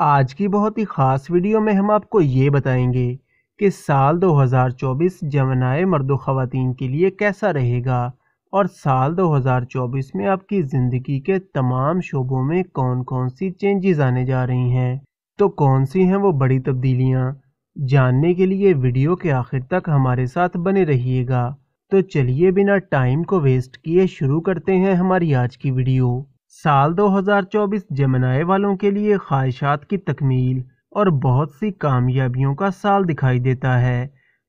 आज की बहुत ही ख़ास वीडियो में हम आपको ये बताएँगे कि साल 2024 जमनाए मर्द ख़वातीन के लिए कैसा रहेगा और साल 2024 में आपकी ज़िंदगी के तमाम शोबों में कौन कौन सी चेंजेस आने जा रही हैं? तो कौन सी हैं वो बड़ी तब्दीलियाँ? जानने के लिए वीडियो के आखिर तक हमारे साथ बने रहिएगा। तो चलिए बिना टाइम को वेस्ट किए शुरू करते हैं हमारी आज की वीडियो। साल 2024 जमनाए वालों के लिए ख्वाहिशात की तकमील और बहुत सी कामयाबियों का साल दिखाई देता है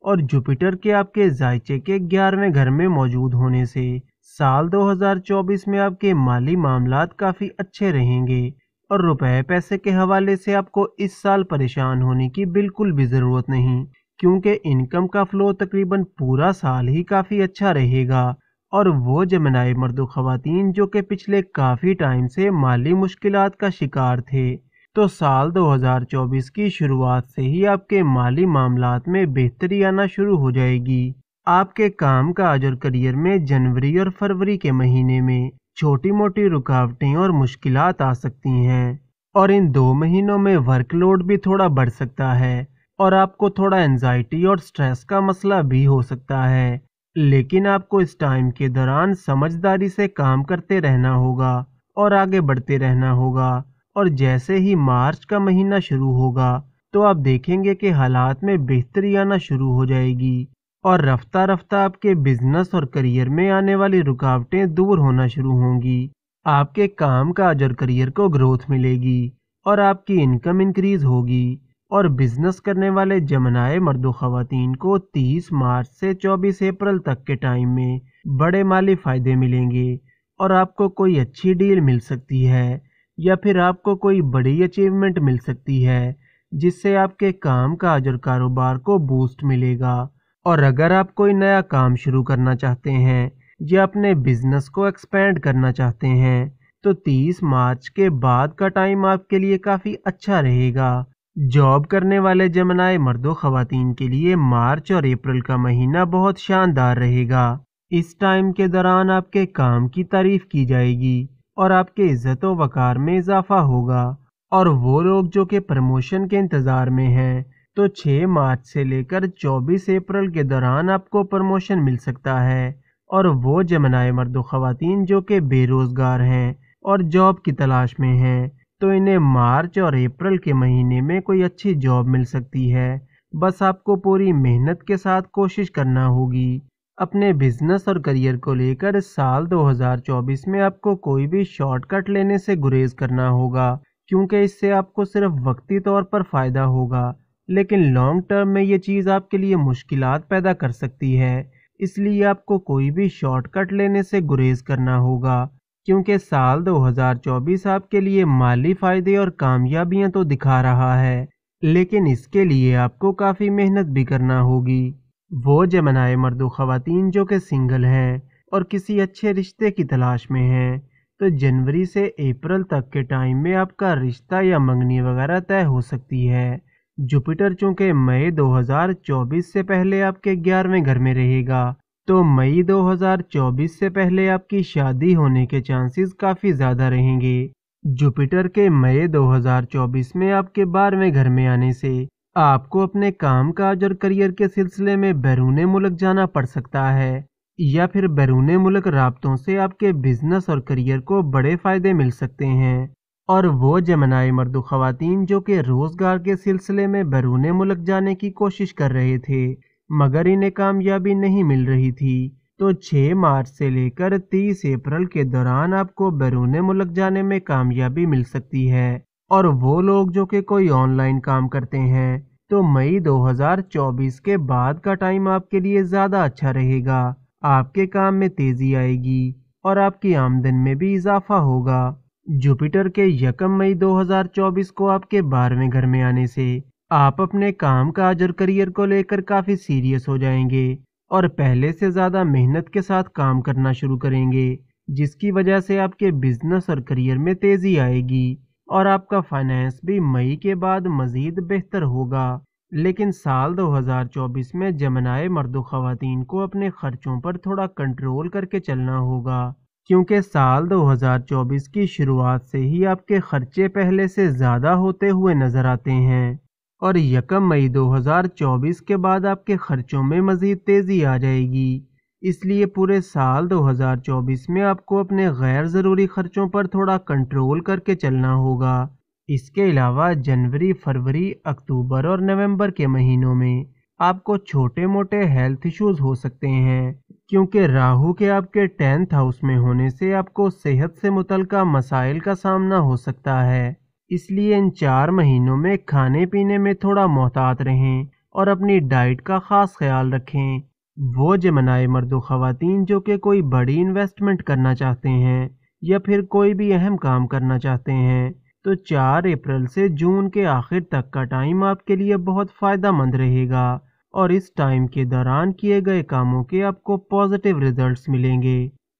और जुपिटर के आपके जायचे के ग्यारहवें घर में मौजूद होने से साल 2024 में आपके माली मामला काफ़ी अच्छे रहेंगे और रुपए पैसे के हवाले से आपको इस साल परेशान होने की बिल्कुल भी ज़रूरत नहीं, क्योंकि इनकम का फ्लो तकरीबन पूरा साल ही काफ़ी अच्छा रहेगा। और वो जमनाए मर्द ख़वातीन जो कि पिछले काफ़ी टाइम से माली मुश्किल का शिकार थे। तो साल 2024 की शुरुआत से ही आपके माली मामलात में बेहतरी आना शुरू हो जाएगी। आपके काम काज और करियर में जनवरी और फरवरी के महीने में छोटी मोटी रुकावटें और मुश्किल आ सकती हैं। और इन दो महीनों में वर्कलोड भी थोड़ा बढ़ सकता है और आपको थोड़ा एनजाइटी और स्ट्रेस का मसला भी हो सकता है। लेकिन आपको इस टाइम के दौरान समझदारी से काम करते रहना होगा और आगे बढ़ते रहना होगा। और जैसे ही मार्च का महीना शुरू होगा तो आप देखेंगे कि हालात में बेहतरी आना शुरू हो जाएगी और रफ्ता रफ्ता आपके बिज़नेस और करियर में आने वाली रुकावटें दूर होना शुरू होंगी। आपके काम काज और करियर को ग्रोथ मिलेगी और आपकी इनकम इंक्रीज होगी। और बिज़नेस करने वाले जमनाए मर्द खातन को 30 मार्च से 24 अप्रैल तक के टाइम में बड़े माली फ़ायदे मिलेंगे और आपको कोई अच्छी डील मिल सकती है या फिर आपको कोई बड़ी अचीवमेंट मिल सकती है, जिससे आपके काम काज और कारोबार को बूस्ट मिलेगा। और अगर आप कोई नया काम शुरू करना चाहते हैं या अपने बिज़नेस को एक्सपेंड करना चाहते हैं तो 30 मार्च के बाद का टाइम आपके लिए काफ़ी अच्छा रहेगा। जॉब करने वाले जमनाए मर्दों खातन के लिए मार्च और अप्रैल का महीना बहुत शानदार रहेगा। इस टाइम के दौरान आपके काम की तारीफ़ की जाएगी और आपके इज़्ज़त वकार में इजाफा होगा। और वो लोग जो कि प्रमोशन के इंतज़ार में हैं तो 6 मार्च से लेकर 24 अप्रैल के दौरान आपको प्रमोशन मिल सकता है। और वो जमनाए मर्द खातन जो कि बेरोज़गार हैं और जॉब की तलाश में हैं तो इन्हें मार्च और अप्रैल के महीने में कोई अच्छी जॉब मिल सकती है। बस आपको पूरी मेहनत के साथ कोशिश करना होगी। अपने बिज़नेस और करियर को लेकर साल 2024 में आपको कोई भी शॉर्टकट लेने से गुरेज करना होगा, क्योंकि इससे आपको सिर्फ़ वक्ती तौर पर फ़ायदा होगा। लेकिन लॉन्ग टर्म में ये चीज़ आपके लिए मुश्किल पैदा कर सकती है, इसलिए आपको कोई भी शॉर्टकट लेने से गुरेज करना होगा। क्योंकि साल 2024 आपके लिए माली फ़ायदे और कामयाबियाँ तो दिखा रहा है, लेकिन इसके लिए आपको काफ़ी मेहनत भी करना होगी। वो जमनाए मर्द खातन जो कि सिंगल हैं और किसी अच्छे रिश्ते की तलाश में हैं तो जनवरी से अप्रैल तक के टाइम में आपका रिश्ता या मंगनी वगैरह तय हो सकती है। जुपिटर चूँकि मई 2024 से पहले आपके ग्यारहवें घर में रहेगा तो मई 2024 से पहले आपकी शादी होने के चांसेस काफ़ी ज़्यादा रहेंगे। जुपिटर के मई 2024 में आपके बारहवें घर में आने से आपको अपने काम, काज और करियर के सिलसिले में बैरून मुल्क जाना पड़ सकता है, या फिर बैरून मुल्क रबतों से आपके बिज़नेस और करियर को बड़े फ़ायदे मिल सकते हैं। और वो जमनाए मर्द खातन जो कि रोज़गार के सिलसिले में बैरून मुल्क जाने की कोशिश कर रहे थे मगर इन्हें कामयाबी नहीं मिल रही थी। तो 6 मार्च से लेकर 30 अप्रैल के दौरान आपको बैरून मुल्क जाने में कामयाबी मिल सकती है। और वो लोग जो कि कोई ऑनलाइन काम करते हैं तो मई 2024 के बाद का टाइम आपके लिए ज़्यादा अच्छा रहेगा। आपके काम में तेज़ी आएगी और आपकी आमदन में भी इजाफा होगा। जुपिटर के यकम मई 2024 को आपके बारहवें घर में आने से आप अपने काम काज और करियर को लेकर काफ़ी सीरियस हो जाएँगे और पहले से ज़्यादा मेहनत के साथ काम करना शुरू करेंगे, जिसकी वजह से आपके बिज़नेस और करियर में तेज़ी आएगी और आपका फाइनेंस भी मई के बाद मज़ीद बेहतर होगा। लेकिन साल 2024 में जमनाए मर्द खातन को अपने ख़र्चों पर थोड़ा कंट्रोल करके चलना होगा, क्योंकि साल 2024 की शुरुआत से ही आपके खर्चे पहले से ज़्यादा होते हुए नज़र आते हैं। और यकम मई 2024 के बाद आपके खर्चों में मज़ीद तेज़ी आ जाएगी। इसलिए पूरे साल 2024 में आपको अपने गैर ज़रूरी खर्चों पर थोड़ा कंट्रोल करके चलना होगा। इसके अलावा जनवरी, फरवरी, अक्टूबर और नवंबर के महीनों में आपको छोटे मोटे हेल्थ इश्यूज़ हो सकते हैं, क्योंकि राहु के आपके टेंथ हाउस में होने से आपको सेहत से मुतल मसाइल का सामना हो सकता है। इसलिए इन चार महीनों में खाने पीने में थोड़ा मोहतात रहें और अपनी डाइट का ख़ास ख्याल रखें। वो जमनाए मर्द ख़वातीन जो कि कोई बड़ी इन्वेस्टमेंट करना चाहते हैं या फिर कोई भी अहम काम करना चाहते हैं तो चार अप्रैल से जून के आखिर तक का टाइम आपके लिए बहुत फ़ायदा मंद रहेगा और इस टाइम के दौरान किए गए कामों के आपको पॉजिटिव रिजल्ट्स मिलेंगे।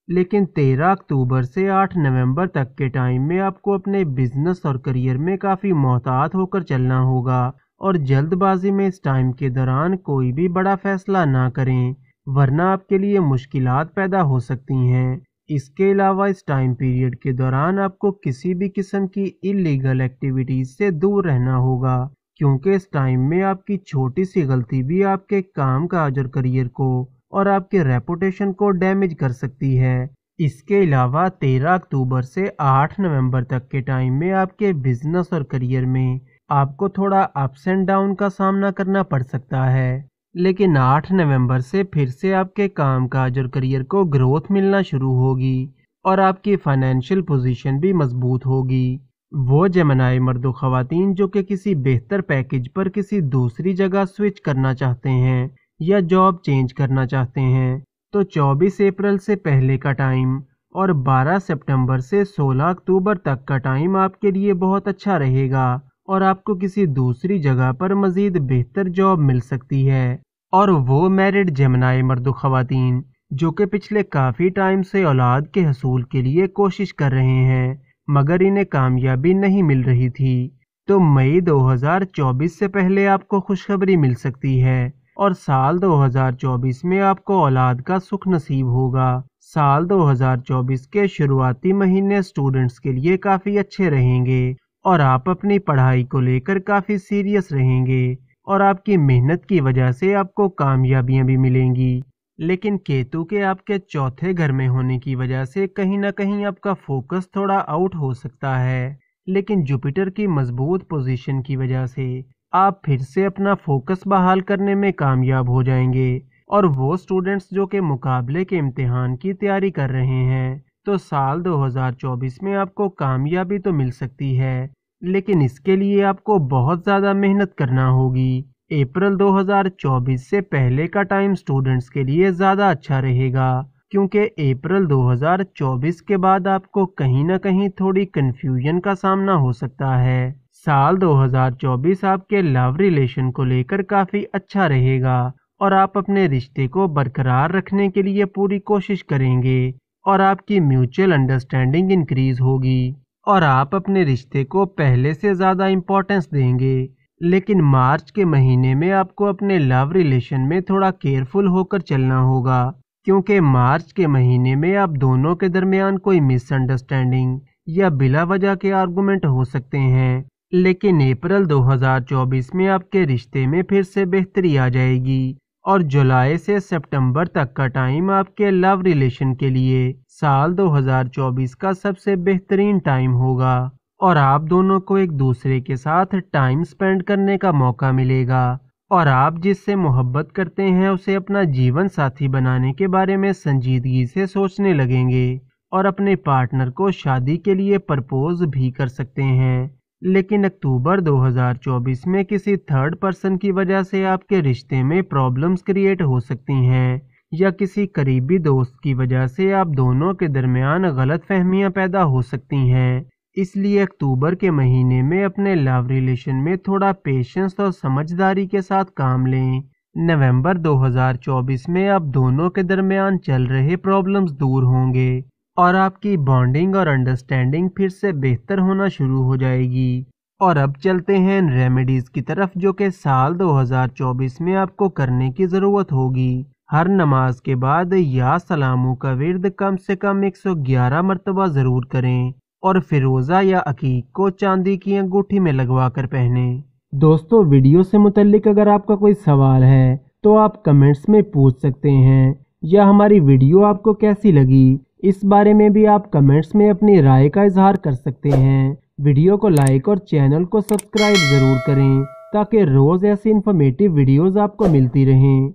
लेकिन 13 अक्टूबर से 8 नवंबर तक के टाइम में आपको अपने बिज़नेस और करियर में काफ़ी मोहतात होकर चलना होगा और जल्दबाजी में इस टाइम के दौरान कोई भी बड़ा फैसला ना करें, वरना आपके लिए मुश्किल पैदा हो सकती हैं। इसके अलावा इस टाइम पीरियड के दौरान आपको किसी भी किस्म की इलीगल एक्टिविटीज़ से दूर रहना होगा, क्योंकि इस टाइम में आपकी छोटी सी गलती भी आपके काम काज और करियर को और आपके रेपुटेशन को डैमेज कर सकती है। इसके अलावा 13 अक्टूबर से 8 नवंबर तक के टाइम में आपके बिज़नेस और करियर में आपको थोड़ा अप्स एंड डाउन का सामना करना पड़ सकता है। लेकिन 8 नवंबर से फिर से आपके काम काज और करियर को ग्रोथ मिलना शुरू होगी और आपकी फाइनेंशियल पोजीशन भी मज़बूत होगी। वो जमनाए मर्द खातन जो कि किसी बेहतर पैकेज पर किसी दूसरी जगह स्विच करना चाहते हैं या जॉब चेंज करना चाहते हैं तो 24 अप्रैल से पहले का टाइम और 12 सितंबर से 16 अक्टूबर तक का टाइम आपके लिए बहुत अच्छा रहेगा और आपको किसी दूसरी जगह पर मजीद बेहतर जॉब मिल सकती है। और वो मैरिड जमनाए मर्द खातन जो कि पिछले काफ़ी टाइम से औलाद के हसूल के लिए कोशिश कर रहे हैं, मगर इन्हें कामयाबी नहीं मिल रही थी। तो मई 2024 से पहले आपको खुशखबरी मिल सकती है। और साल 2024 में आपको औलाद का सुख नसीब होगा। साल 2024 के शुरुआती महीने स्टूडेंट्स के लिए काफ़ी अच्छे रहेंगे और आप अपनी पढ़ाई को लेकर काफ़ी सीरियस रहेंगे और आपकी मेहनत की वजह से आपको कामयाबियाँ भी मिलेंगी। लेकिन केतु के आपके चौथे घर में होने की वजह से कहीं ना कहीं आपका फोकस थोड़ा आउट हो सकता है। लेकिन जुपिटर की मज़बूत पोजीशन की वजह से आप फिर से अपना फोकस बहाल करने में कामयाब हो जाएँगे। और वो स्टूडेंट्स जो के मुकाबले के इम्तिहान की तैयारी कर रहे हैं तो साल 2024 में आपको कामयाबी तो मिल सकती है, लेकिन इसके लिए आपको बहुत ज़्यादा मेहनत करना होगी। अप्रैल 2024 से पहले का टाइम स्टूडेंट्स के लिए ज़्यादा अच्छा रहेगा, क्योंकि अप्रैल 2024 के बाद आपको कहीं ना कहीं थोड़ी कन्फ्यूज़न का सामना हो सकता है। साल 2024 आपके लव रिलेशन को लेकर काफ़ी अच्छा रहेगा और आप अपने रिश्ते को बरकरार रखने के लिए पूरी कोशिश करेंगे और आपकी म्यूचुअल अंडरस्टैंडिंग इंक्रीज होगी और आप अपने रिश्ते को पहले से ज़्यादा इम्पोर्टेंस देंगे। लेकिन मार्च के महीने में आपको अपने लव रिलेशन में थोड़ा केयरफुल होकर चलना होगा, क्योंकि मार्च के महीने में आप दोनों के दरमियान कोई मिसअंडरस्टैंडिंग या बिला वजह के आर्गूमेंट हो सकते हैं। लेकिन अप्रैल 2024 में आपके रिश्ते में फिर से बेहतरी आ जाएगी और जुलाई से सितंबर तक का टाइम आपके लव रिलेशन के लिए साल 2024 का सबसे बेहतरीन टाइम होगा और आप दोनों को एक दूसरे के साथ टाइम स्पेंड करने का मौका मिलेगा और आप जिससे मोहब्बत करते हैं, उसे अपना जीवन साथी बनाने के बारे में संजीदगी से सोचने लगेंगे और अपने पार्टनर को शादी के लिए प्रपोज भी कर सकते हैं। लेकिन अक्टूबर 2024 में किसी थर्ड पर्सन की वजह से आपके रिश्ते में प्रॉब्लम्स क्रिएट हो सकती हैं, या किसी करीबी दोस्त की वजह से आप दोनों के दरमियान गलत फहमियाँ पैदा हो सकती हैं। इसलिए अक्टूबर के महीने में अपने लव रिलेशन में थोड़ा पेशेंस और समझदारी के साथ काम लें। नवंबर 2024 में आप दोनों के दरमियान चल रहे प्रॉब्लम्स दूर होंगे। और आपकी बॉन्डिंग और अंडरस्टैंडिंग फिर से बेहतर होना शुरू हो जाएगी। और अब चलते हैं रेमेडीज़ की तरफ़, जो कि साल 2024 में आपको करने की ज़रूरत होगी। हर नमाज़ के बाद या सलामों का विरद कम से कम 111 मरतबा ज़रूर करें और फिरोज़ा या अकीक को चांदी की अंगूठी में लगवा कर पहने। दोस्तों, वीडियो से मुतलिक अगर आपका कोई सवाल है तो आप कमेंट्स में पूछ सकते हैं, या हमारी वीडियो आपको कैसी लगी इस बारे में भी आप कमेंट्स में अपनी राय का इजहार कर सकते हैं। वीडियो को लाइक और चैनल को सब्सक्राइब ज़रूर करें ताकि रोज़ ऐसी इन्फॉर्मेटिव वीडियोस आपको मिलती रहें।